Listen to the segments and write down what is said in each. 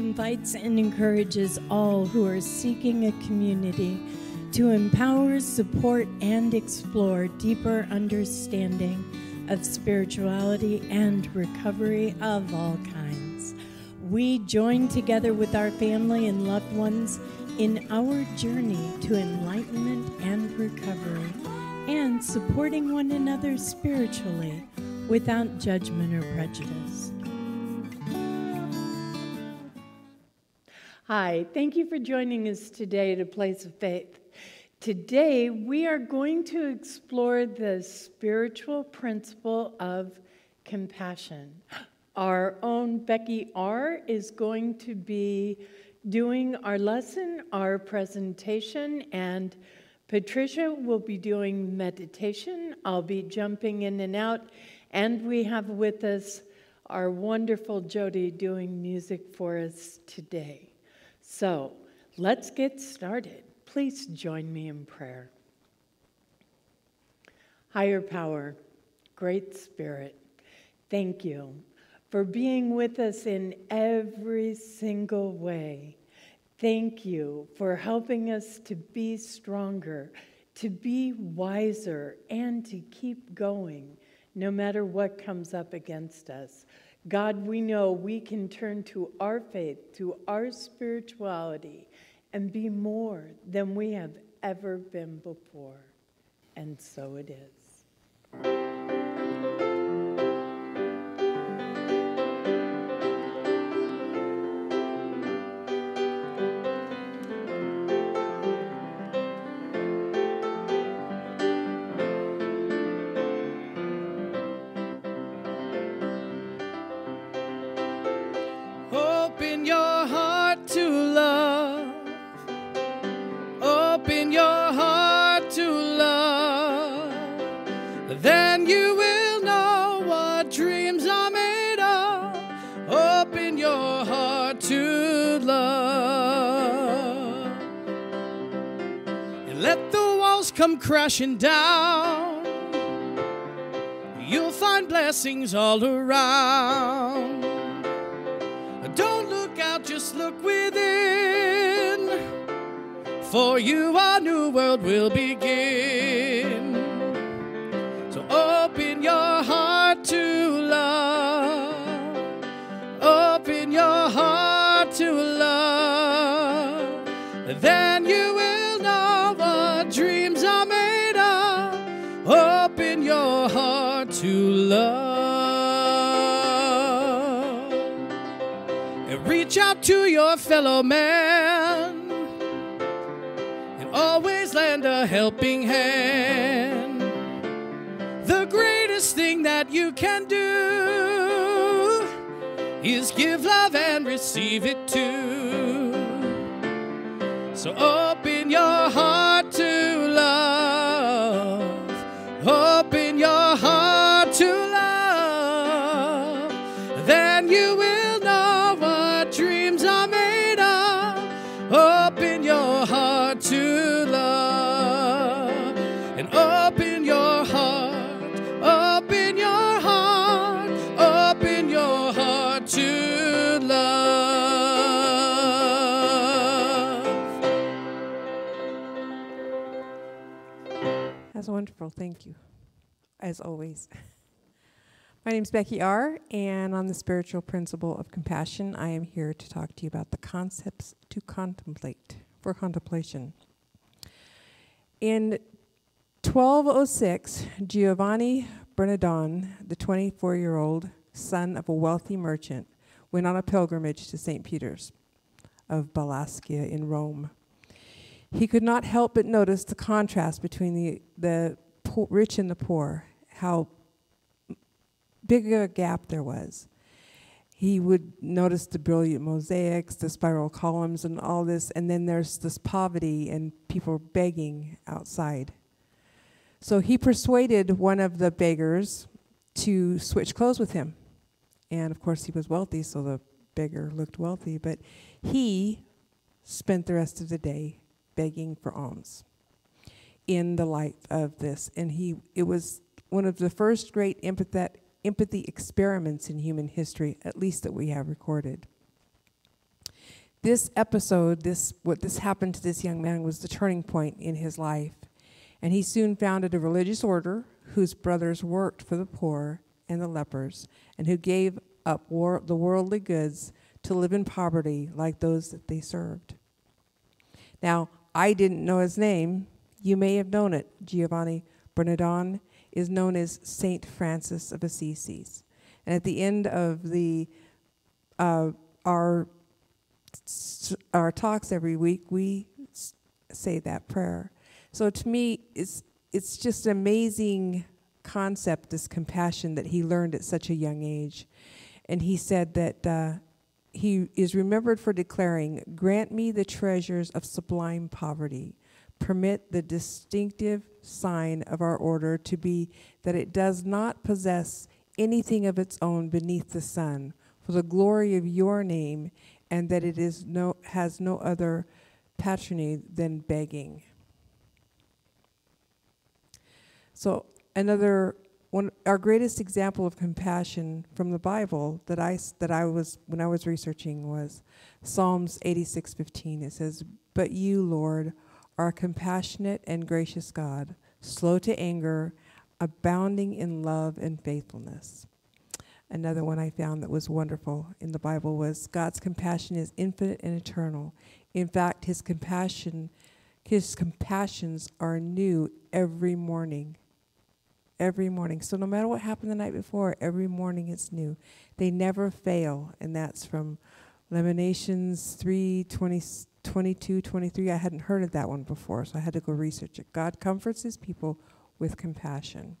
invites and encourages all who are seeking a community to empower, support, and explore deeper understanding of spirituality and recovery of all kinds. We join together with our family and loved ones in our journey to enlightenment and recovery and supporting one another spiritually without judgment or prejudice. Hi, thank you for joining us today at A Place of Faith. Today, we are going to explore the spiritual principle of compassion. Our own Becky R. is going to be doing our lesson, our presentation, and Patricia will be doing meditation. I'll be jumping in and out, and we have with us our wonderful Jody doing music for us today. So let's get started. Please join me in prayer. Higher power, great spirit, thank you for being with us in every single way. Thank you for helping us to be stronger, to be wiser, and to keep going no matter what comes up against us. God, we know we can turn to our faith, to our spirituality, and be more than we have ever been before. And so it is. Crashing down. You'll find blessings all around. Don't look out, just look within. For you, a new world will begin. Fellow man and always lend a helping hand. The greatest thing that you can do is give love and receive it too. So open your heart Wonderful. Thank you, as always. My name is Becky R., and on the spiritual principle of compassion, I am here to talk to you about the concepts to contemplate, for contemplation. In 1206, Giovanni Bernardone, the 24 year old son of a wealthy merchant, went on a pilgrimage to St. Peter's of Basilica in Rome. He could not help but notice the contrast between the, the poor, rich and the poor, how big a gap there was. He would notice the brilliant mosaics, the spiral columns, and all this, and then there's this poverty and people begging outside. So he persuaded one of the beggars to switch clothes with him. And of course, he was wealthy, so the beggar looked wealthy, but he spent the rest of the day begging for alms in the life of this. And he it was one of the first great empathet, empathy experiments in human history, at least that we have recorded. This episode, this what this happened to this young man was the turning point in his life. And he soon founded a religious order whose brothers worked for the poor and the lepers, and who gave up war, the worldly goods to live in poverty like those that they served. Now, I didn't know his name. You may have known it. Giovanni Bernardon is known as Saint Francis of Assisi. And at the end of the uh, our our talks every week, we say that prayer. So to me, it's it's just an amazing concept, this compassion that he learned at such a young age. And he said that uh, he is remembered for declaring, Grant me the treasures of sublime poverty. Permit the distinctive sign of our order to be that it does not possess anything of its own beneath the sun, for the glory of your name, and that it is no, has no other patronage than begging. So, another one, our greatest example of compassion from the Bible that I, that I was, when I was researching, was Psalms 86:15. It says, But you, Lord, a compassionate and gracious God, slow to anger, abounding in love and faithfulness. Another one I found that was wonderful in the Bible was God's compassion is infinite and eternal. In fact, his compassion his compassions are new every morning every morning. So no matter what happened the night before, every morning it's new. They never fail, and that's from Lamentations 3 20, 22, 23. I hadn't heard of that one before, so I had to go research it. God comforts his people with compassion.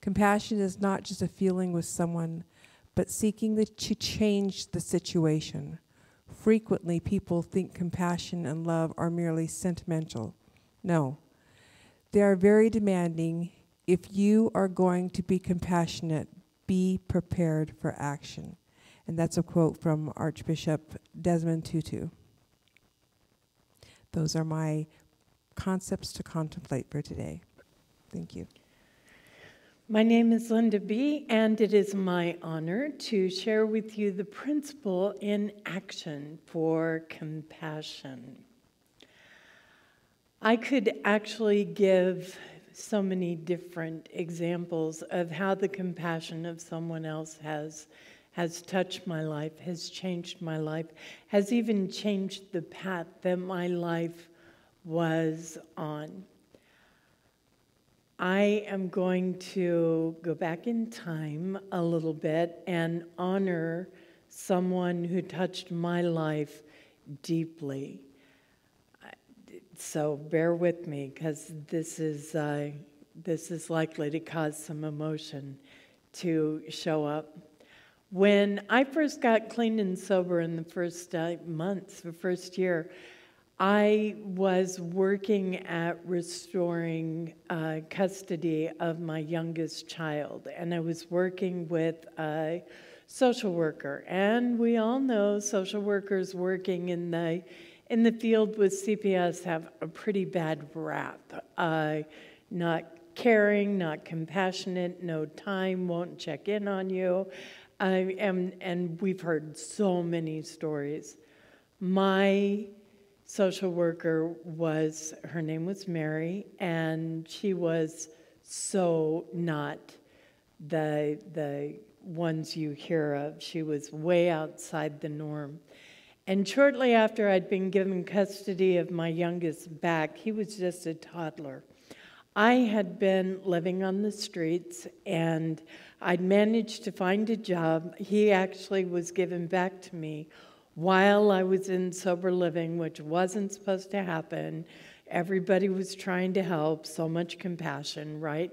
Compassion is not just a feeling with someone, but seeking to change the situation. Frequently, people think compassion and love are merely sentimental. No, they are very demanding. If you are going to be compassionate, be prepared for action. And that's a quote from Archbishop Desmond Tutu. Those are my concepts to contemplate for today. Thank you. My name is Linda B., and it is my honor to share with you the principle in action for compassion. I could actually give so many different examples of how the compassion of someone else has has touched my life, has changed my life, has even changed the path that my life was on. I am going to go back in time a little bit and honor someone who touched my life deeply so bear with me because this is uh, this is likely to cause some emotion to show up. When I first got clean and sober in the first uh, months, the first year, I was working at restoring uh, custody of my youngest child, and I was working with a social worker. And we all know social workers working in the in the field with CPS have a pretty bad rap. Uh, not caring, not compassionate, no time, won't check in on you. Uh, and, and we've heard so many stories. My social worker was, her name was Mary, and she was so not the, the ones you hear of. She was way outside the norm. And shortly after I'd been given custody of my youngest back, he was just a toddler. I had been living on the streets and I'd managed to find a job. He actually was given back to me while I was in sober living, which wasn't supposed to happen. Everybody was trying to help, so much compassion, right?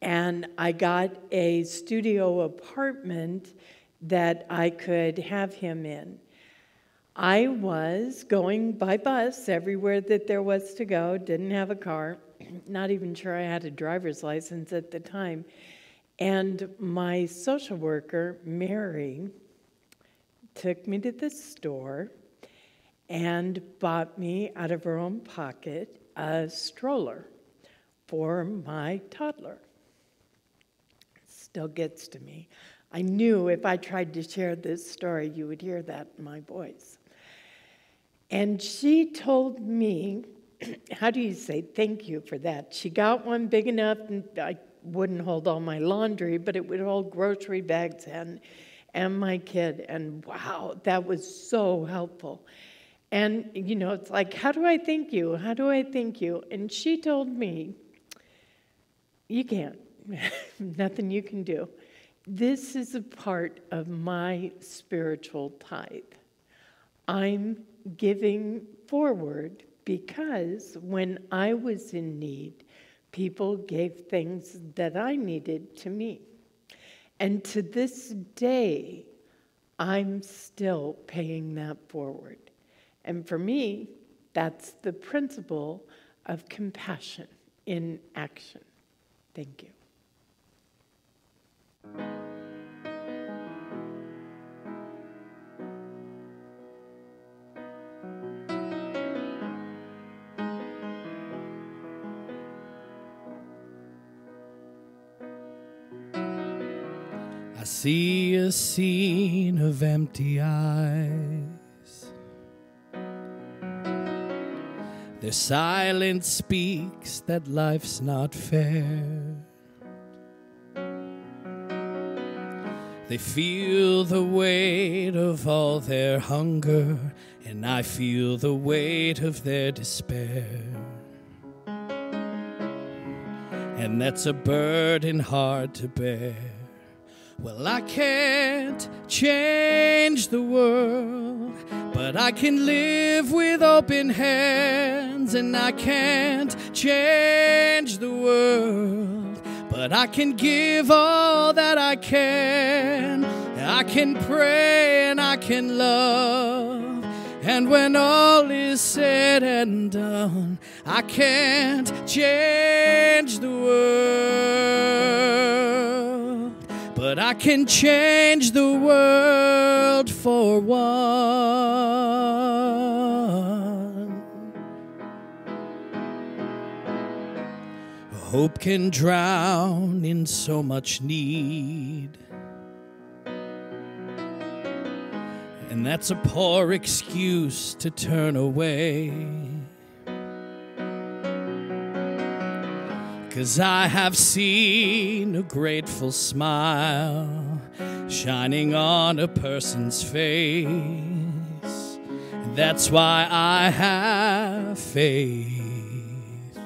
And I got a studio apartment that I could have him in. I was going by bus everywhere that there was to go, didn't have a car, not even sure I had a driver's license at the time. And my social worker, Mary, took me to the store and bought me out of her own pocket a stroller for my toddler. Still gets to me. I knew if I tried to share this story, you would hear that in my voice. And she told me, how do you say thank you for that? She got one big enough, and I wouldn't hold all my laundry, but it would hold grocery bags and, and my kid. And wow, that was so helpful. And, you know, it's like, how do I thank you? How do I thank you? And she told me, you can't. Nothing you can do. This is a part of my spiritual tithe. I'm giving forward because when I was in need, people gave things that I needed to me. And to this day, I'm still paying that forward. And for me, that's the principle of compassion in action. Thank you. See a scene of empty eyes. Their silence speaks that life's not fair. They feel the weight of all their hunger, and I feel the weight of their despair. And that's a burden hard to bear. Well, I can't change the world, but I can live with open hands, and I can't change the world, but I can give all that I can. I can pray and I can love. And when all is said and done, I can't change the world, but I can change the world for one. Hope can drown in so much need. And that's a poor excuse to turn away. Cause I have seen a grateful smile shining on a person's face. That's why I have faith.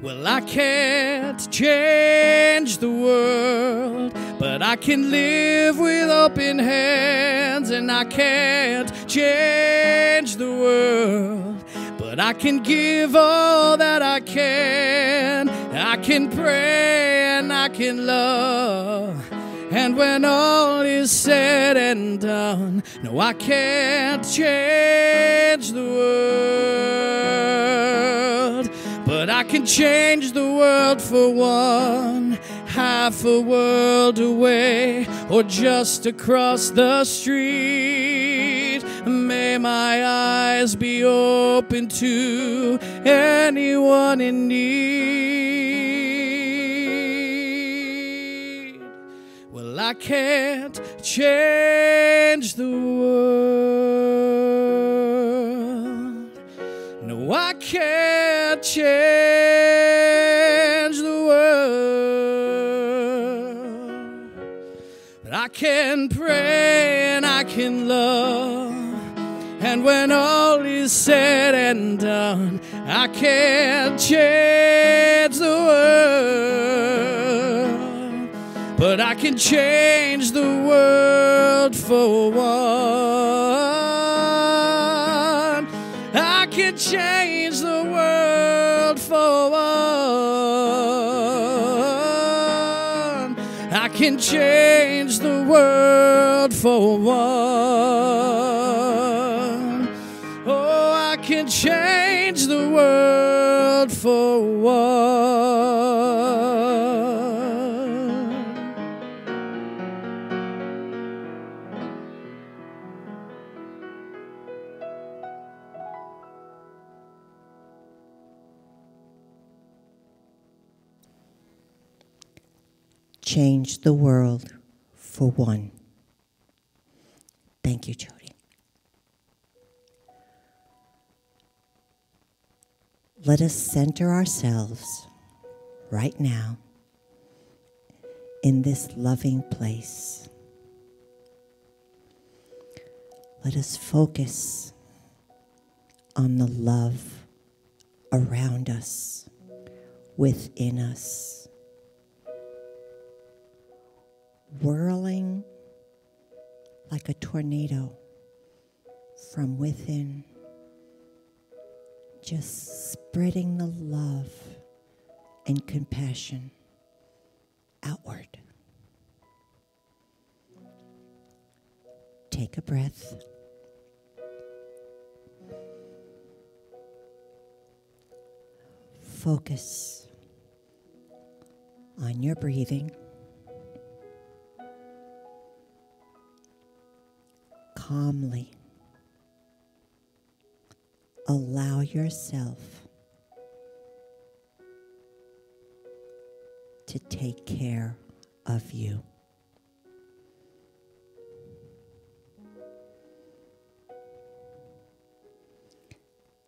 Well, I can't change the world, but I can live with open hands, and I can't change the world, but I can give all that I can. I can pray and I can love. And when all is said and done, no, I can't change the world. But I can change the world for one, half a world away, or just across the street. May my eyes be open to anyone in need. Well, I can't change the world. No, I can't change the world. But I can pray and I can love. And when all is said and done, I can't change the world. But I can change the world for one. I can change the world for one. I can change the world for one. Change the world for one. change the world for one. Thank you, Jody. Let us center ourselves right now in this loving place. Let us focus on the love around us, within us, whirling like a tornado from within, just spreading the love and compassion outward. Take a breath. Focus on your breathing. Calmly allow yourself to take care of you.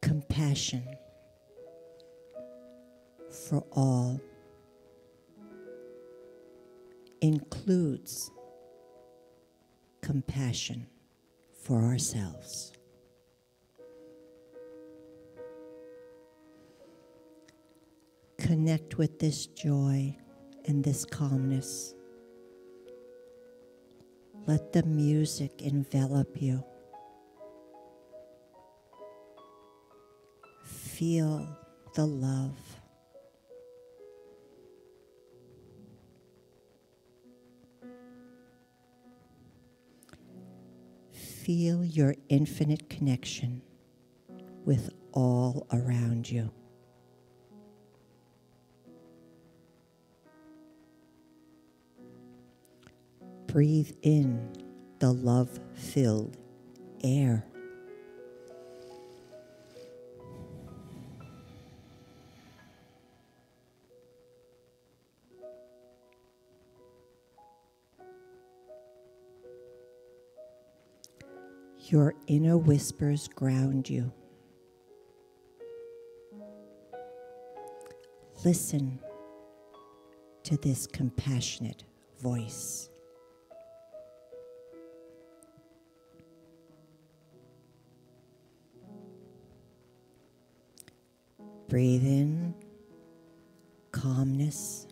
Compassion for all includes compassion for ourselves. Connect with this joy and this calmness. Let the music envelop you. Feel the love. Feel your infinite connection with all around you. Breathe in the love filled air. Your inner whispers ground you. Listen to this compassionate voice. Breathe in calmness.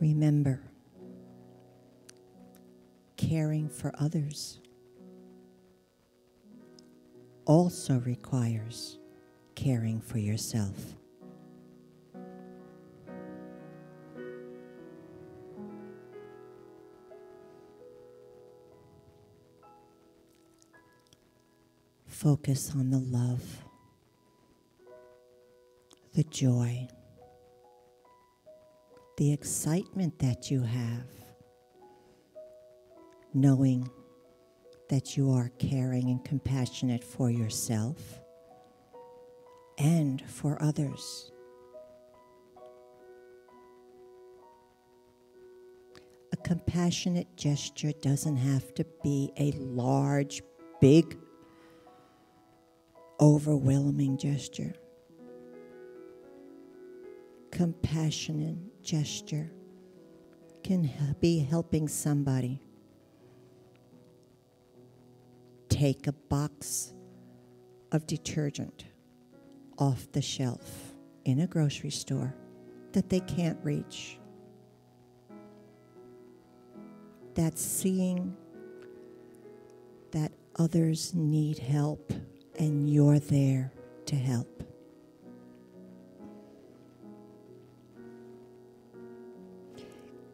Remember, caring for others also requires caring for yourself. Focus on the love, the joy, the excitement that you have, knowing that you are caring and compassionate for yourself and for others. A compassionate gesture doesn't have to be a large, big, overwhelming gesture. Compassionate gesture can be helping somebody take a box of detergent off the shelf in a grocery store that they can't reach. That's seeing that others need help and you're there to help.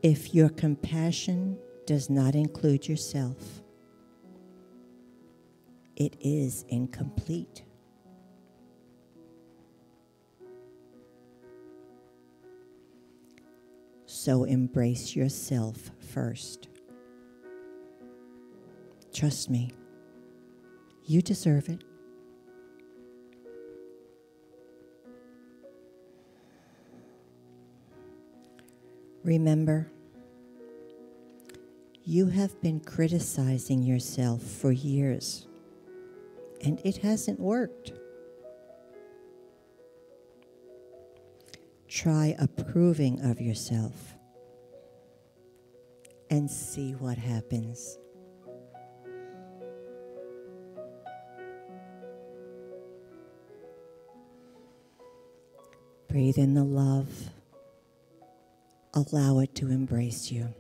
If your compassion does not include yourself, it is incomplete. So embrace yourself first. Trust me, you deserve it. Remember, you have been criticizing yourself for years, and it hasn't worked. Try approving of yourself and see what happens. Breathe in the love. Allow it to embrace you.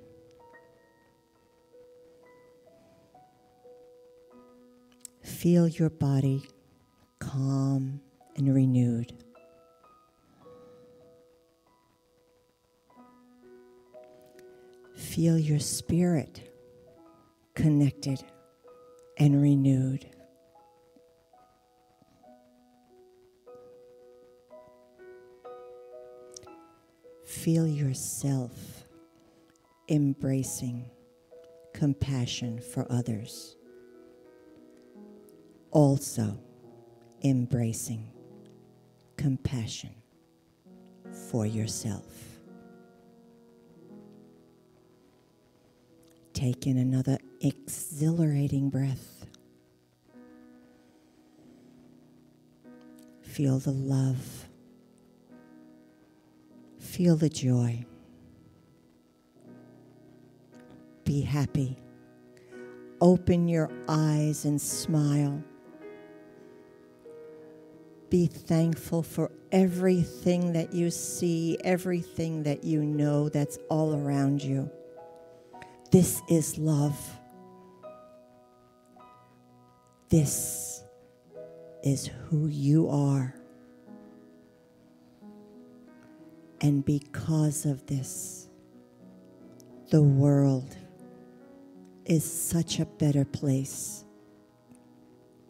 Feel your body calm and renewed. Feel your spirit connected and renewed. Feel yourself embracing compassion for others, also embracing compassion for yourself. Take in another exhilarating breath. Feel the love. Feel the joy. Be happy. Open your eyes and smile. Be thankful for everything that you see, everything that you know that's all around you. This is love. This is who you are. And because of this, the world is such a better place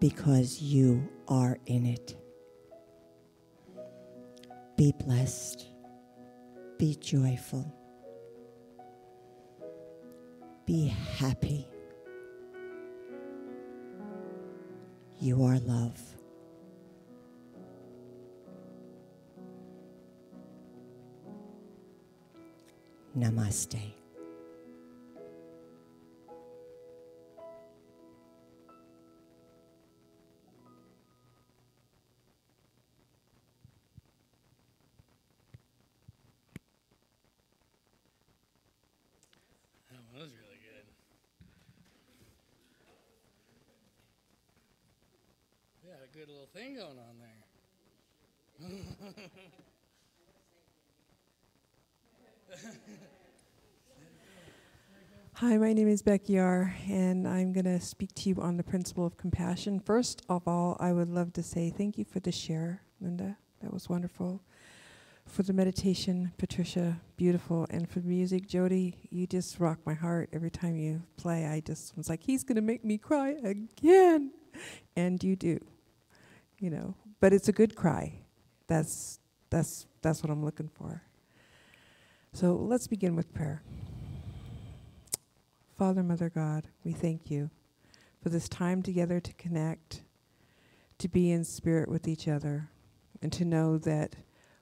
because you are in it. Be blessed. Be joyful. Be happy. You are love. Namaste. That was really good. We had a good little thing going on there. Hi, my name is Becky R., and I'm going to speak to you on the principle of compassion. First of all, I would love to say thank you for the share, Linda. That was wonderful. For the meditation, Patricia, beautiful. And for the music, Jody, you just rock my heart every time you play. I just was like, he's going to make me cry again. And you do, you know. But it's a good cry. That's, that's, that's what I'm looking for. So let's begin with prayer. Father, Mother God, we thank you for this time together to connect, to be in spirit with each other, and to know that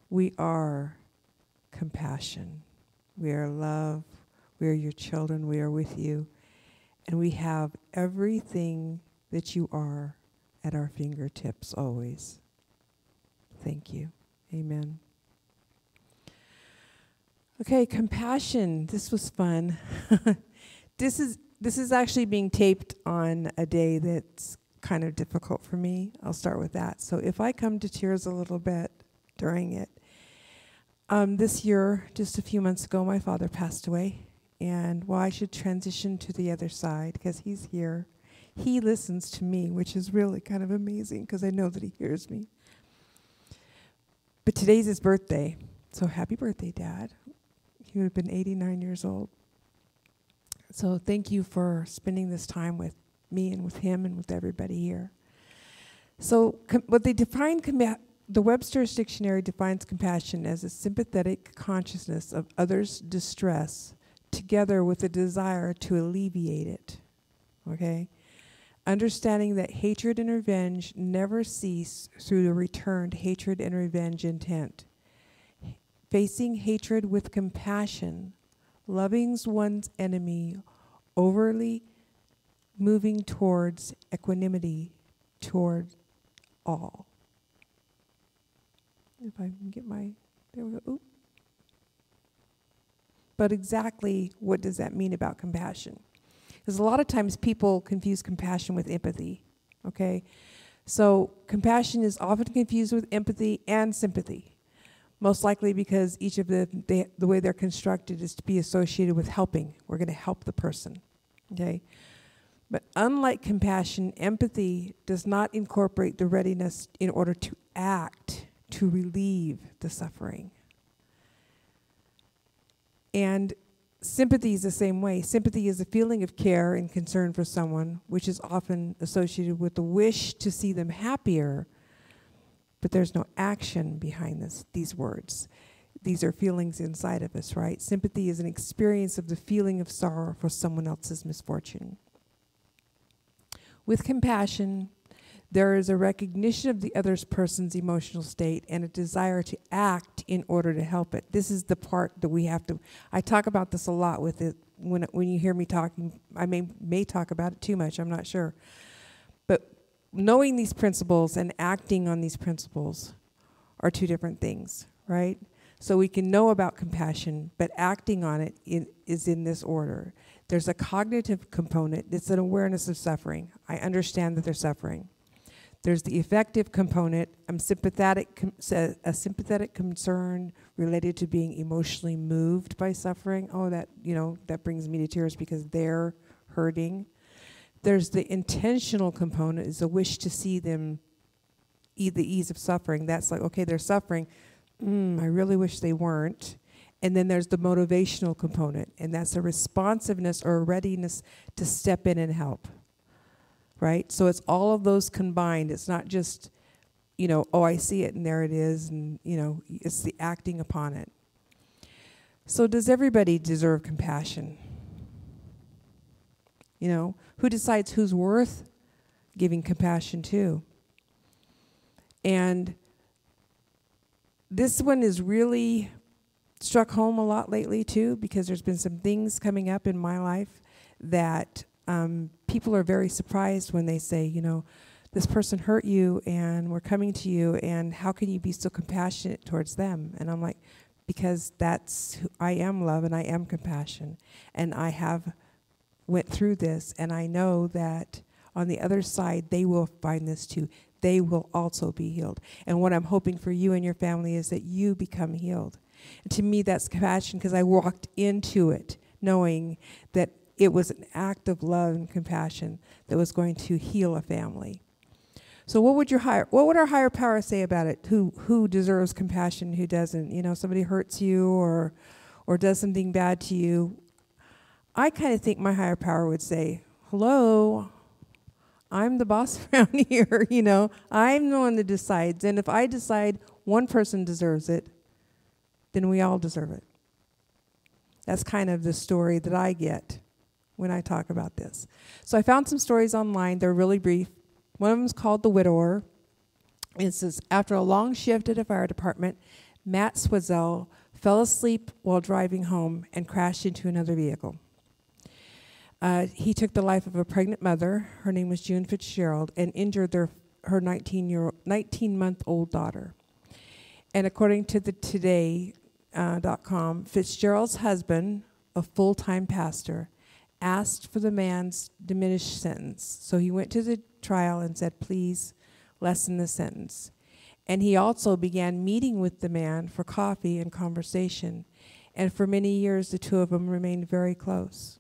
we are compassion. We are love. We are your children. We are with you. And we have everything that you are at our fingertips always. Thank you. Amen. Okay, compassion. This was fun. this is this is actually being taped on a day that's kind of difficult for me. I'll start with that. So if I come to tears a little bit during it, um, this year, just a few months ago, my father passed away, and well, I should transition to the other side because he's here. He listens to me, which is really kind of amazing because I know that he hears me. But today's his birthday, so happy birthday, Dad. He would have been 89 years old. So thank you for spending this time with me and with him and with everybody here. So what they define the Webster's dictionary defines compassion as a sympathetic consciousness of others' distress together with a desire to alleviate it. Okay? Understanding that hatred and revenge never cease through the returned hatred and revenge intent. Facing hatred with compassion loving one's enemy, overly moving towards equanimity toward all. If I can get my, there we go. Oop. But exactly what does that mean about compassion? Because a lot of times people confuse compassion with empathy, okay? So compassion is often confused with empathy and sympathy, most likely because each of the, they, the way they're constructed is to be associated with helping. We're going to help the person, okay? But unlike compassion, empathy does not incorporate the readiness in order to act to relieve the suffering. And sympathy is the same way. Sympathy is a feeling of care and concern for someone, which is often associated with the wish to see them happier, but there's no action behind this, these words. These are feelings inside of us, right? Sympathy is an experience of the feeling of sorrow for someone else's misfortune. With compassion, there is a recognition of the other person's emotional state and a desire to act in order to help it. This is the part that we have to. I talk about this a lot with it when when you hear me talking. I may may talk about it too much. I'm not sure, but knowing these principles and acting on these principles are two different things, right? So we can know about compassion, but acting on it in, is in this order. There's a cognitive component, it's an awareness of suffering. I understand that they're suffering. There's the effective component, I'm sympathetic, a sympathetic concern related to being emotionally moved by suffering. Oh, that, you know, that brings me to tears because they're hurting. There's the intentional component, is a wish to see them eat the ease of suffering. That's like, okay, they're suffering. Mm, I really wish they weren't. And then there's the motivational component, and that's a responsiveness or a readiness to step in and help. Right? So it's all of those combined. It's not just, you know, oh, I see it and there it is, and, you know, it's the acting upon it. So, does everybody deserve compassion? You know, who decides who's worth giving compassion to? And this one is really struck home a lot lately too because there's been some things coming up in my life that um, people are very surprised when they say, you know, this person hurt you and we're coming to you and how can you be so compassionate towards them? And I'm like, because that's who I am love and I am compassion and I have went through this and I know that on the other side they will find this too. They will also be healed. And what I'm hoping for you and your family is that you become healed and to me, that's compassion because I walked into it knowing that it was an act of love and compassion that was going to heal a family. So what would your higher what would our higher power say about it? Who who deserves compassion, who doesn't? You know, somebody hurts you or or does something bad to you. I kind of think my higher power would say, "Hello, I'm the boss around here, you know. I'm the one that decides. And if I decide one person deserves it, then we all deserve it. That's kind of the story that I get when I talk about this. So I found some stories online. They're really brief. One of them is called The Widower. It says After a long shift at a fire department, Matt Swatzell fell asleep while driving home and crashed into another vehicle. Uh, he took the life of a pregnant mother, her name was June Fitzgerald, and injured their, her 19 year 19 month old daughter. And according to the Today.com, uh, Fitzgerald's husband, a full-time pastor, asked for the man's diminished sentence. So he went to the trial and said, "Please lessen the sentence." And he also began meeting with the man for coffee and conversation. And for many years, the two of them remained very close.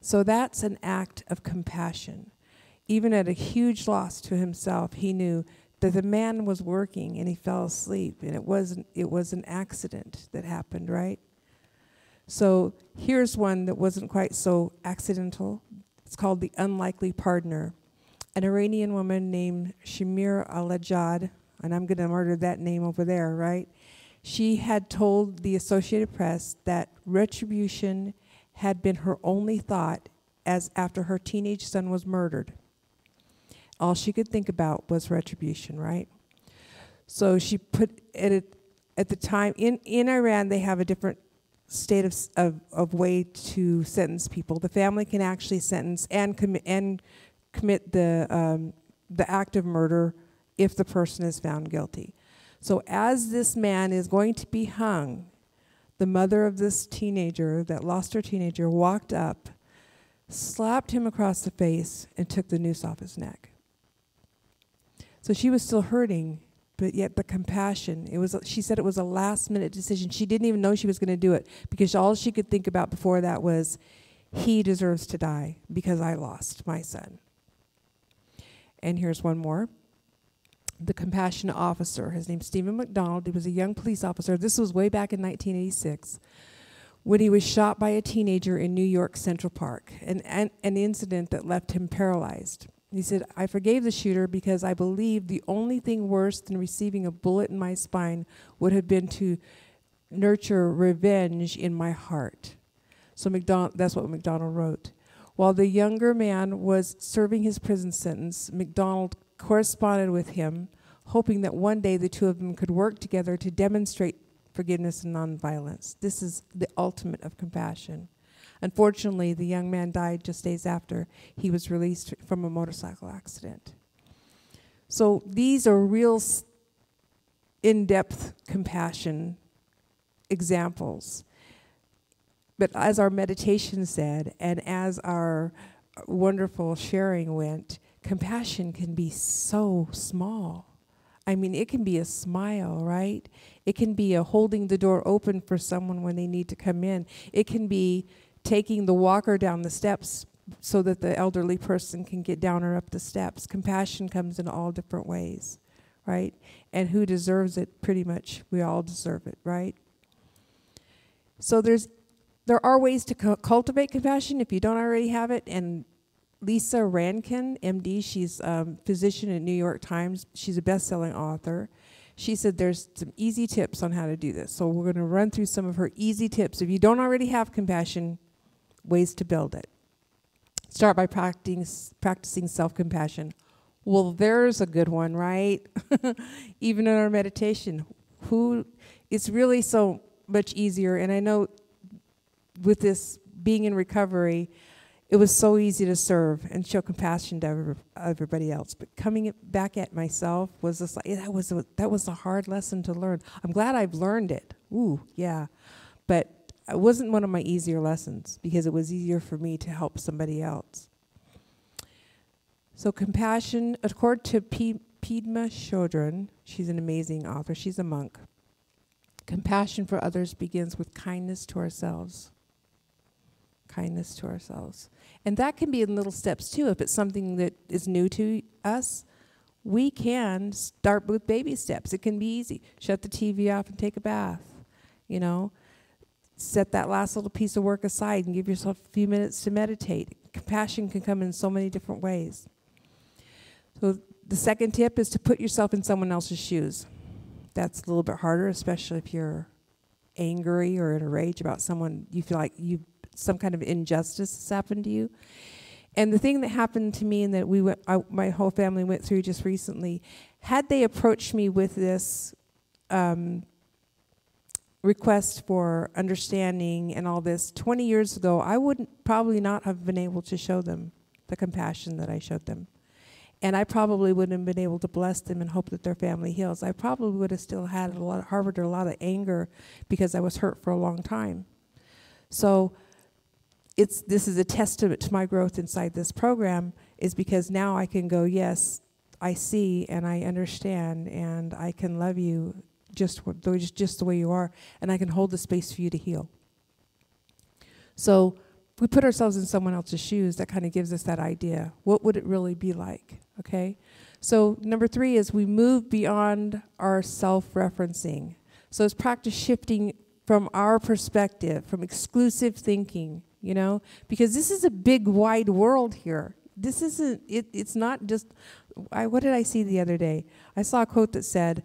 So that's an act of compassion. Even at a huge loss to himself, he knew that the man was working and he fell asleep and it wasn't it was an accident that happened right? So here's one that wasn't quite so accidental. It's called the unlikely partner. An iranian woman named shamir alajad and i'm going to murder that name over there right? She had told the associated press that retribution had been her only thought as after her teenage son was murdered all she could think about was retribution, right? So she put it at the time in, in Iran, they have a different state of, of, of way to sentence people. The family can actually sentence and commit and commit the um, the act of murder if the person is found guilty. So as this man is going to be hung, the mother of this teenager that lost her teenager walked up, slapped him across the face, and took the noose off his neck. So she was still hurting, but yet the compassion. It was. She said it was a last minute decision. She didn't even know she was going to do it because all she could think about before that was, he deserves to die because I lost my son. And here's one more. The compassionate officer, his name's Steven McDonald. He was a young police officer. This was way back in 1986 when he was shot by a teenager in New York Central Park, an, an, an incident that left him paralyzed. He said, I forgave the shooter because I believed the only thing worse than receiving a bullet in my spine would have been to nurture revenge in my heart. So McDonald, that's what McDonald wrote. While the younger man was serving his prison sentence, McDonald corresponded with him, hoping that one day the two of them could work together to demonstrate forgiveness and nonviolence. This is the ultimate of compassion. Unfortunately, the young man died just days after he was released from a motorcycle accident. So these are real in depth compassion examples. But as our meditation said, and as our wonderful sharing went, compassion can be so small. I mean, it can be a smile, right? It can be a holding the door open for someone when they need to come in. It can be taking the walker down the steps so that the elderly person can get down or up the steps. Compassion comes in all different ways, right? And who deserves it? Pretty much, we all deserve it, right? So there's, there are ways to cu- cultivate compassion if you don't already have it. And Lisa Rankin, MD, she's a um, physician at New York Times. She's a best-selling author she said there's some easy tips on how to do this. So we're going to run through some of her easy tips. If you don't already have compassion, ways to build it. Start by practicing, practicing self compassion. Well, there's a good one, right? Even in our meditation, who it's really so much easier. And I know with this being in recovery, it was so easy to serve and show compassion to everybody else. But coming back at myself was just like that was a, that was a hard lesson to learn. I'm glad I've learned it. Ooh, yeah, but it wasn't one of my easier lessons because it was easier for me to help somebody else. So compassion, according to P- Pema Chodron, she's an amazing author. She's a monk. Compassion for others begins with kindness to ourselves kindness to ourselves. And that can be in little steps too. If it's something that is new to us, we can start with baby steps. It can be easy. Shut the TV off and take a bath. You know, set that last little piece of work aside and give yourself a few minutes to meditate. Compassion can come in so many different ways. So, the second tip is to put yourself in someone else's shoes. That's a little bit harder, especially if you're angry or in a rage about someone you feel like you've some kind of injustice has happened to you. And the thing that happened to me and that we went, I, my whole family went through just recently, had they approached me with this um, request for understanding and all this 20 years ago, I would probably not have been able to show them the compassion that I showed them. And I probably wouldn't have been able to bless them and hope that their family heals. I probably would have still had a lot, of harbored a lot of anger because I was hurt for a long time. So it's this is a testament to my growth inside this program is because now I can go, yes, I see and I understand and I can love you just just just the way you are and I can hold the space for you to heal. So we put ourselves in someone else's shoes that kind of gives us that idea. What would it really be like? Okay? So number 3 is we move beyond our self-referencing. So it's practice shifting from our perspective, from exclusive thinking you know, because this is a big, wide world here. This isn't, it, it's not just, I, what did I see the other day? I saw a quote that said,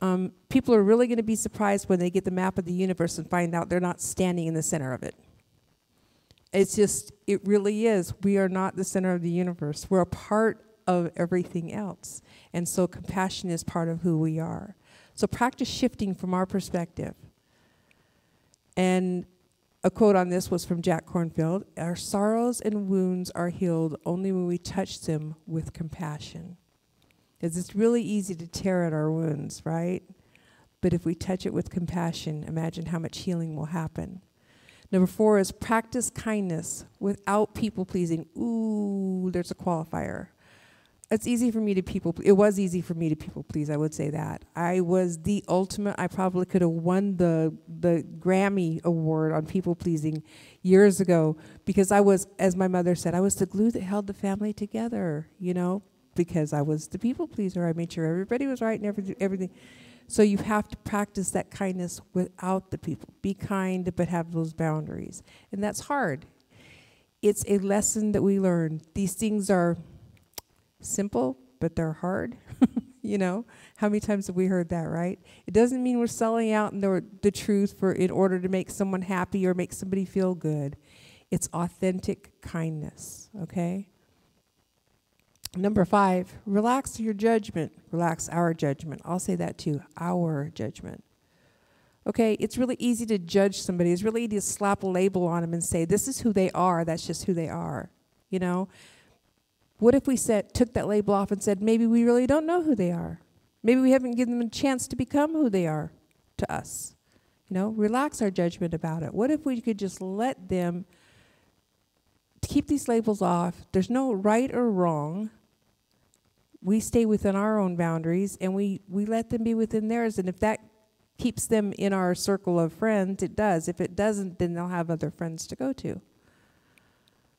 um, people are really going to be surprised when they get the map of the universe and find out they're not standing in the center of it. It's just, it really is. We are not the center of the universe. We're a part of everything else. And so compassion is part of who we are. So practice shifting from our perspective. And A quote on this was from Jack Kornfield Our sorrows and wounds are healed only when we touch them with compassion. Because it's really easy to tear at our wounds, right? But if we touch it with compassion, imagine how much healing will happen. Number four is practice kindness without people pleasing. Ooh, there's a qualifier it's easy for me to people it was easy for me to people please i would say that. I was the ultimate i probably could have won the the grammy award on people pleasing years ago because i was as my mother said i was the glue that held the family together you know because i was the people pleaser. I made sure everybody was right and everything everything. So you have to practice that kindness without the people. Be kind but have those boundaries. And that's hard. It's a lesson that we learn. These things are simple, but they're hard. you know, how many times have we heard that, right? It doesn't mean we're selling out the, the truth for in order to make someone happy or make somebody feel good. It's authentic kindness, okay? Number five, relax your judgment. Relax our judgment. I'll say that too, our judgment. Okay, it's really easy to judge somebody. It's really easy to slap a label on them and say, this is who they are. That's just who they are. You know, what if we said, took that label off and said, maybe we really don't know who they are? Maybe we haven't given them a chance to become who they are to us. You know, relax our judgment about it. What if we could just let them keep these labels off? There's no right or wrong. We stay within our own boundaries and we, we let them be within theirs. And if that keeps them in our circle of friends, it does. If it doesn't, then they'll have other friends to go to.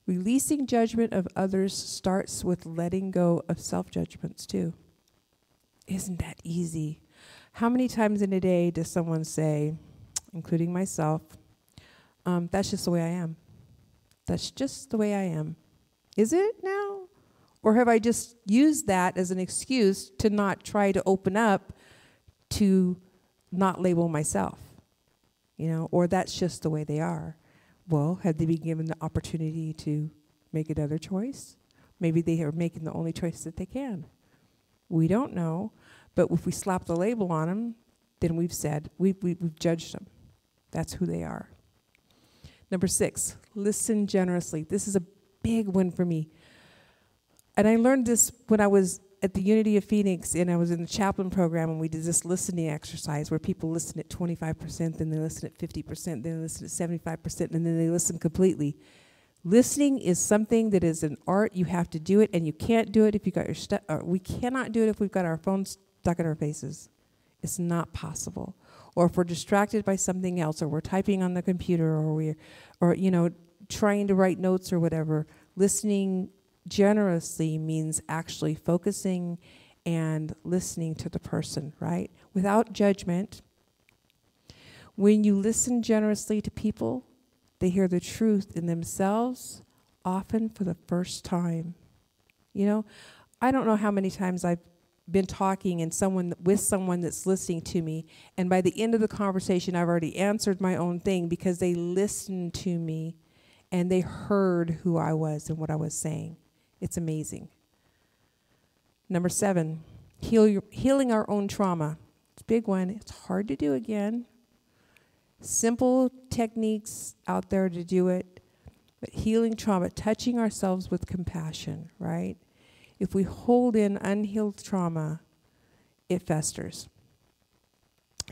Releasing judgment of others starts with letting go of self judgments, too. Isn't that easy? How many times in a day does someone say, including myself, um, that's just the way I am? That's just the way I am. Is it now? Or have I just used that as an excuse to not try to open up to not label myself? You know, or that's just the way they are. Well, had they been given the opportunity to make another choice? Maybe they are making the only choice that they can. We don't know, but if we slap the label on them, then we've said, we've, we've judged them. That's who they are. Number six, listen generously. This is a big one for me. And I learned this when I was at the Unity of Phoenix, and I was in the chaplain program, and we did this listening exercise where people listen at 25%, then they listen at 50%, then they listen at 75%, and then they listen completely. Listening is something that is an art. You have to do it, and you can't do it if you got your stuff. We cannot do it if we've got our phones stuck in our faces. It's not possible. Or if we're distracted by something else, or we're typing on the computer, or we're, or you know, trying to write notes or whatever. Listening generously means actually focusing and listening to the person, right? Without judgment. When you listen generously to people, they hear the truth in themselves, often for the first time. You know, I don't know how many times I've been talking and someone with someone that's listening to me and by the end of the conversation I've already answered my own thing because they listened to me and they heard who I was and what I was saying. It's amazing. Number seven, heal your, healing our own trauma. It's a big one. It's hard to do again. Simple techniques out there to do it, but healing trauma, touching ourselves with compassion, right? If we hold in unhealed trauma, it festers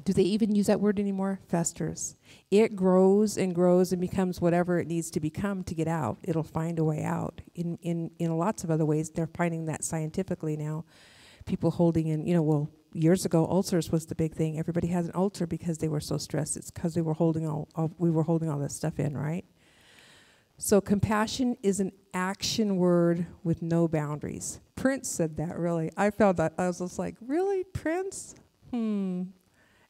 do they even use that word anymore? Festers. It grows and grows and becomes whatever it needs to become to get out. It'll find a way out. In, in, in lots of other ways, they're finding that scientifically now. People holding in, you know, well, years ago, ulcers was the big thing. Everybody has an ulcer because they were so stressed. It's because they were holding all, all, we were holding all this stuff in, right? So compassion is an action word with no boundaries. Prince said that, really. I felt that. I was just like, really, Prince? Hmm,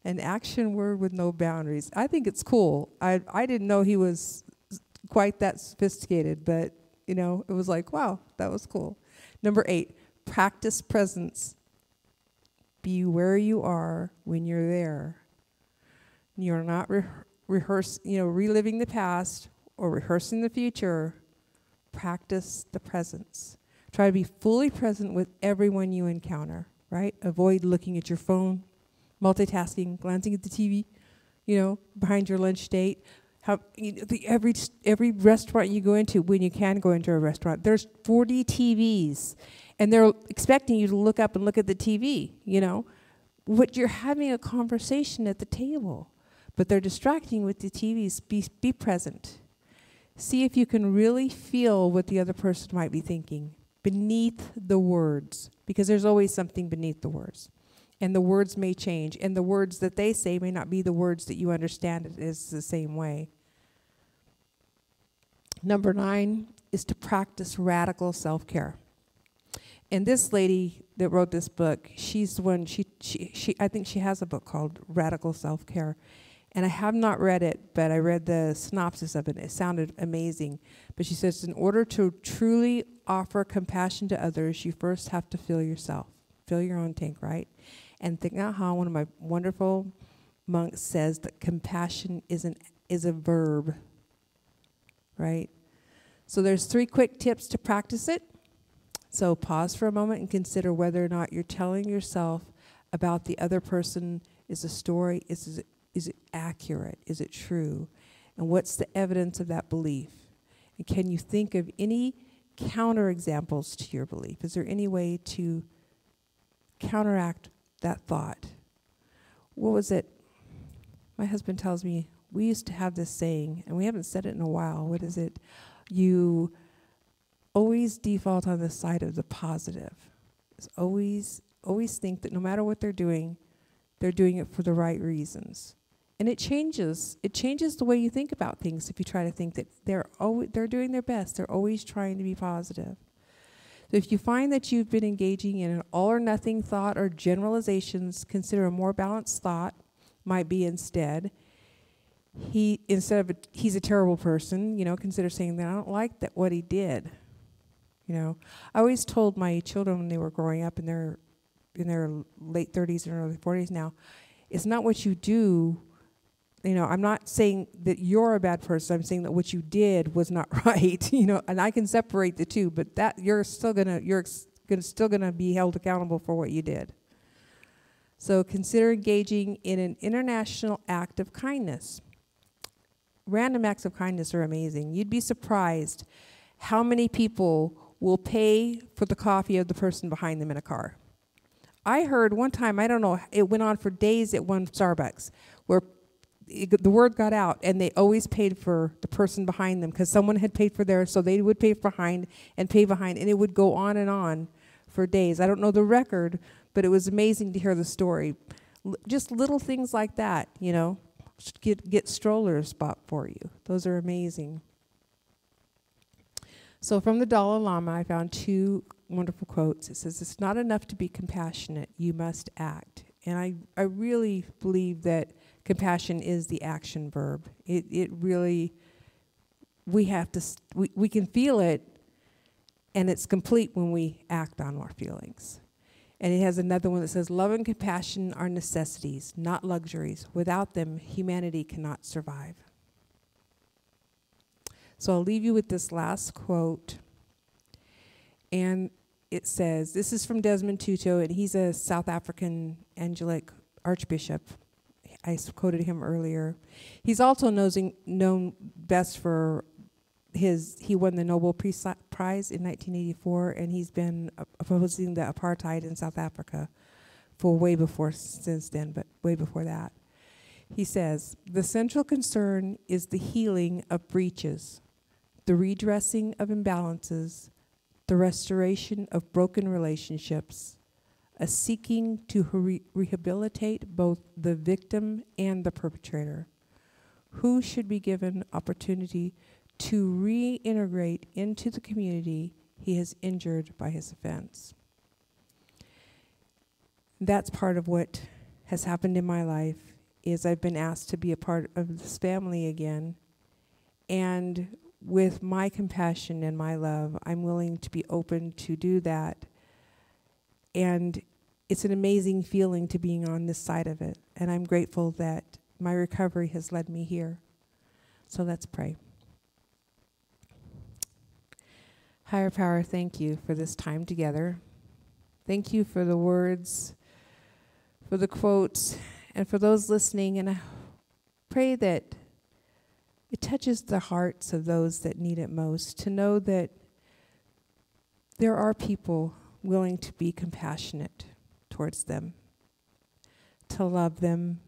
an action word with no boundaries. I think it's cool. I I didn't know he was quite that sophisticated, but you know, it was like, wow, that was cool. Number 8, practice presence. Be where you are when you're there. You're not re- rehearse, you know, reliving the past or rehearsing the future. Practice the presence. Try to be fully present with everyone you encounter, right? Avoid looking at your phone, multitasking, glancing at the TV, you know, behind your lunch date. How you know, the, every every restaurant you go into, when you can go into a restaurant, there's 40 TVs, and they're expecting you to look up and look at the TV. You know, what you're having a conversation at the table, but they're distracting with the TVs. Be be present. See if you can really feel what the other person might be thinking beneath the words, because there's always something beneath the words. And the words may change, and the words that they say may not be the words that you understand it is the same way. Number nine is to practice radical self care. And this lady that wrote this book, she's the one, she, she, she, I think she has a book called Radical Self Care. And I have not read it, but I read the synopsis of it. It sounded amazing. But she says, in order to truly offer compassion to others, you first have to fill yourself, fill your own tank, right? And think about how one of my wonderful monks says that compassion is, an, is a verb, right? So there's three quick tips to practice it. So pause for a moment and consider whether or not you're telling yourself about the other person is a story, is is it accurate? Is it true? And what's the evidence of that belief? And can you think of any counterexamples to your belief? Is there any way to counteract that thought? What was it? My husband tells me we used to have this saying, and we haven't said it in a while. What is it? You always default on the side of the positive. It's always always think that no matter what they're doing, they're doing it for the right reasons and it changes it changes the way you think about things if you try to think that they're always they're doing their best they're always trying to be positive so if you find that you've been engaging in an all or nothing thought or generalizations consider a more balanced thought might be instead. He instead of a, he's a terrible person you know consider saying that i don't like that what he did you know. I always told my children when they were growing up in their in their late 30s and early 40s now it's not what you do you know, I'm not saying that you're a bad person. I'm saying that what you did was not right. You know, and I can separate the two, but that you're still gonna you're gonna still gonna be held accountable for what you did. So consider engaging in an international act of kindness. Random acts of kindness are amazing. You'd be surprised how many people will pay for the coffee of the person behind them in a car. I heard one time, I don't know, it went on for days at one Starbucks, where the word got out, and they always paid for the person behind them because someone had paid for theirs, so they would pay behind and pay behind, and it would go on and on for days. I don't know the record, but it was amazing to hear the story. L- just little things like that, you know. Get get strollers bought for you. Those are amazing. So from the Dalai Lama, I found two wonderful quotes. It says, "It's not enough to be compassionate; you must act." And I I really believe that compassion is the action verb. It, it really, we have to, we, we can feel it, and it's complete when we act on our feelings. And it has another one that says, Love and compassion are necessities, not luxuries. Without them, humanity cannot survive. So I'll leave you with this last quote. And it says, This is from Desmond Tutu, and he's a South African Anglican Archbishop. I quoted him earlier. He's also known best for his. He won the Nobel Prize in 1984, and he's been uh, opposing the apartheid in South Africa for way before since then, but way before that. He says the central concern is the healing of breaches, the redressing of imbalances, the restoration of broken relationships, a seeking to re- rehabilitate both the victim and the perpetrator, who should be given opportunity to reintegrate into the community he has injured by his offense. That's part of what has happened in my life is I've been asked to be a part of this family again. And with my compassion and my love I'm willing to be open to do that and it's an amazing feeling to being on this side of it. And I'm grateful that my recovery has led me here. So let's pray. Higher power, thank you for this time together. Thank you for the words, for the quotes, and for those listening. And I pray that it touches the hearts of those that need it most to know that there are people willing to be compassionate towards them, to love them,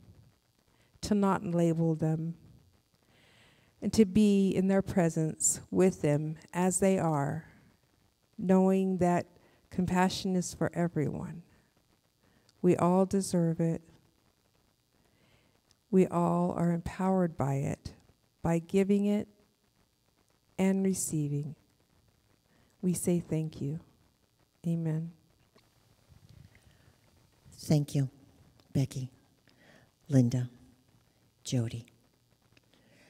to not label them, and to be in their presence with them as they are, knowing that compassion is for everyone. We all deserve it. We all are empowered by it, by giving it and receiving. We say thank you. Amen. Thank you, Beci, Linda, Jody,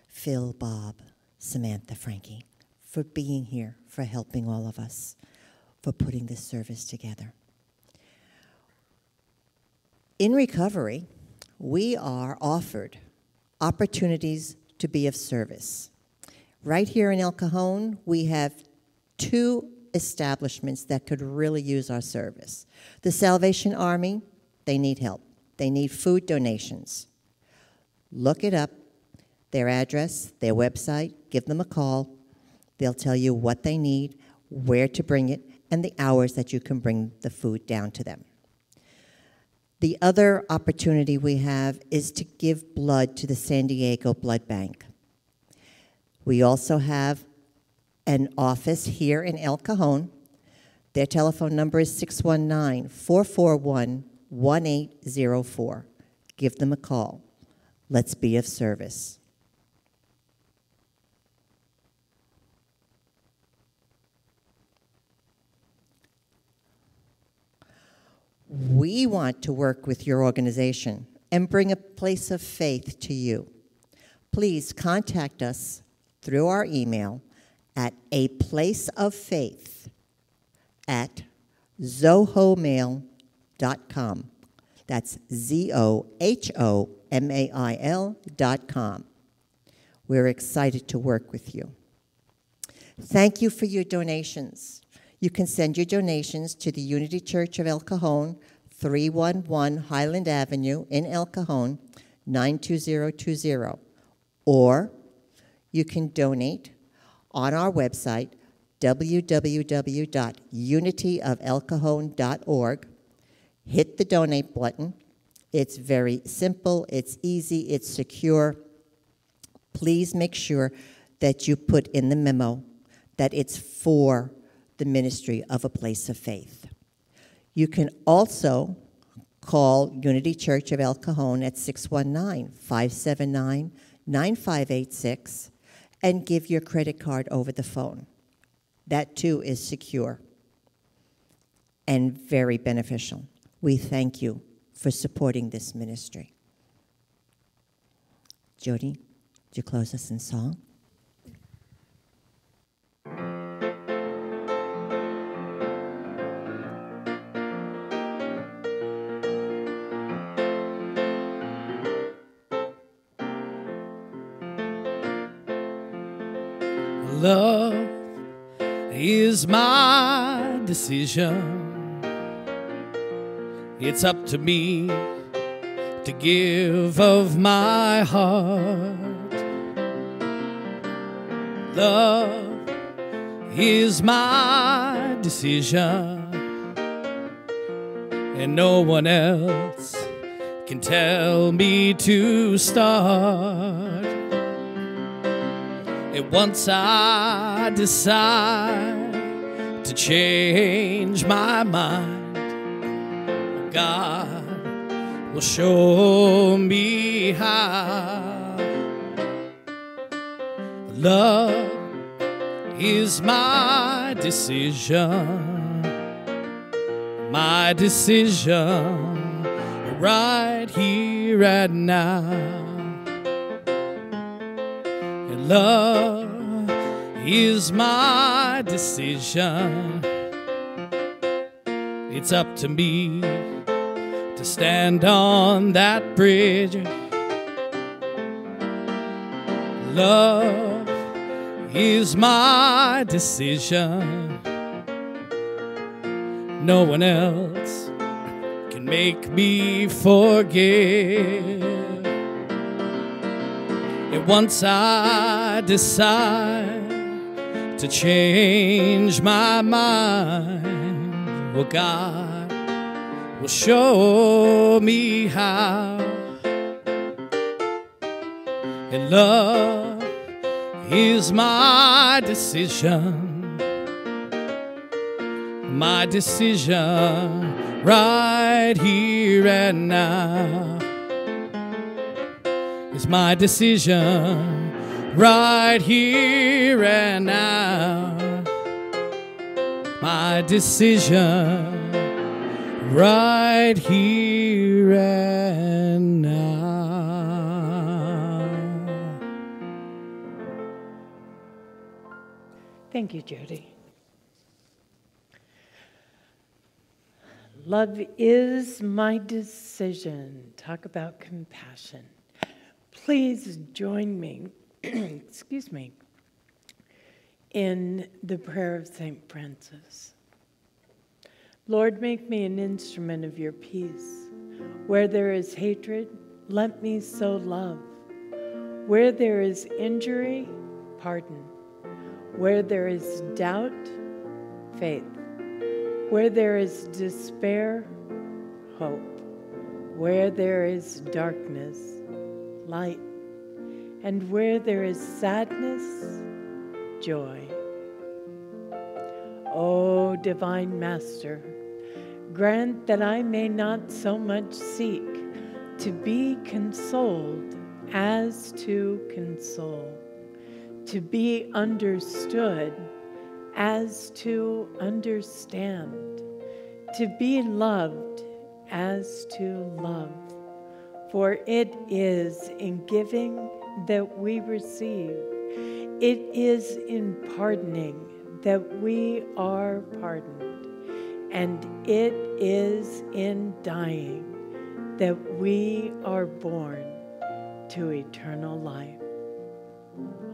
Phil, Bob, Samantha, Frankie, for being here, for helping all of us, for putting this service together. In recovery, we are offered opportunities to be of service. Right here in El Cajon, we have two establishments that could really use our service. The Salvation Army, they need help. They need food donations. Look it up, their address, their website, give them a call. They'll tell you what they need, where to bring it, and the hours that you can bring the food down to them. The other opportunity we have is to give blood to the San Diego Blood Bank. We also have an office here in El Cajon. Their telephone number is 619 441 1804. Give them a call. Let's be of service. We want to work with your organization and bring a place of faith to you. Please contact us through our email at a place of faith at zohomail.com. That's Z O H O M A I L dot com. We're excited to work with you. Thank you for your donations. You can send your donations to the Unity Church of El Cajon, 311 Highland Avenue in El Cajon, 92020. Or you can donate on our website, www.unityofelcajon.org. Hit the donate button. It's very simple, it's easy, it's secure. Please make sure that you put in the memo that it's for the ministry of a place of faith. You can also call Unity Church of El Cajon at 619 579 9586 and give your credit card over the phone. That too is secure and very beneficial. We thank you for supporting this ministry. Jody, would you close us in song? Love is my decision. It's up to me to give of my heart. Love is my decision, and no one else can tell me to start. And once I decide to change my mind, God will show me how. Love is my decision, my decision, right here and now. Love is my decision. It's up to me to stand on that bridge. Love is my decision. No one else can make me forgive. And once I decide to change my mind, well, God will show me how. And love is my decision, my decision right here and now. It's my decision right here and now. My decision right here and now. Thank you, Jody. Love is my decision. Talk about compassion. Please join me, excuse me, in the prayer of St. Francis. Lord, make me an instrument of your peace. Where there is hatred, let me sow love. Where there is injury, pardon. Where there is doubt, faith. Where there is despair, hope. Where there is darkness, light. And where there is sadness, joy. O Divine Master, grant that I may not so much seek to be consoled as to console, to be understood as to understand, to be loved as to love. For it is in giving that we receive, it is in pardoning that we are pardoned, and it is in dying that we are born to eternal life.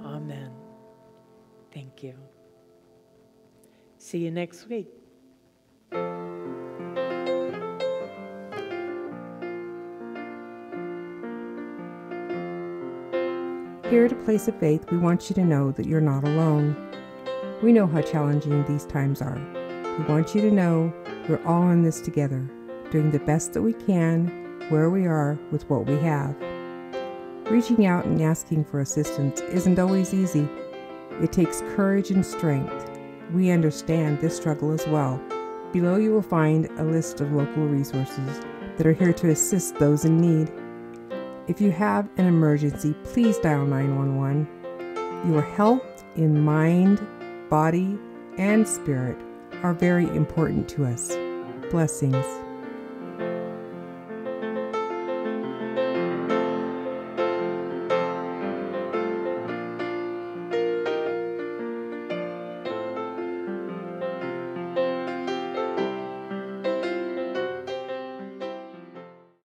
Amen. Thank you. See you next week. Here at a place of faith, we want you to know that you're not alone. We know how challenging these times are. We want you to know we're all in this together, doing the best that we can where we are with what we have. Reaching out and asking for assistance isn't always easy. It takes courage and strength. We understand this struggle as well. Below you will find a list of local resources that are here to assist those in need. If you have an emergency, please dial 911. Your health in mind, body, and spirit are very important to us. Blessings.